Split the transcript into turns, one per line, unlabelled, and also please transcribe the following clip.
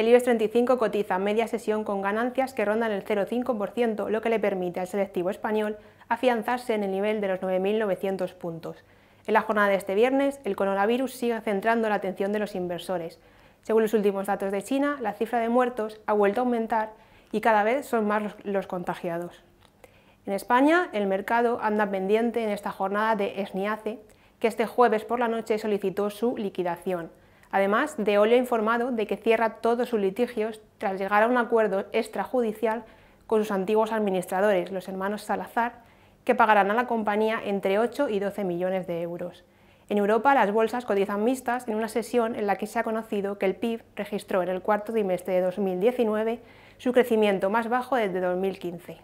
El IBEX 35 cotiza media sesión con ganancias que rondan el 0,5%, lo que le permite al selectivo español afianzarse en el nivel de los 9.900 puntos. En la jornada de este viernes, el coronavirus sigue centrando la atención de los inversores. Según los últimos datos de China, la cifra de muertos ha vuelto a aumentar y cada vez son más los, contagiados. En España, el mercado anda pendiente en esta jornada de SNIACE, que este jueves por la noche solicitó su liquidación. Además, De ha informado de que cierra todos sus litigios tras llegar a un acuerdo extrajudicial con sus antiguos administradores, los hermanos Salazar, que pagarán a la compañía entre 8 y 12 millones de euros. En Europa, las bolsas cotizan mixtas en una sesión en la que se ha conocido que el PIB registró en el cuarto trimestre de 2019 su crecimiento más bajo desde 2015.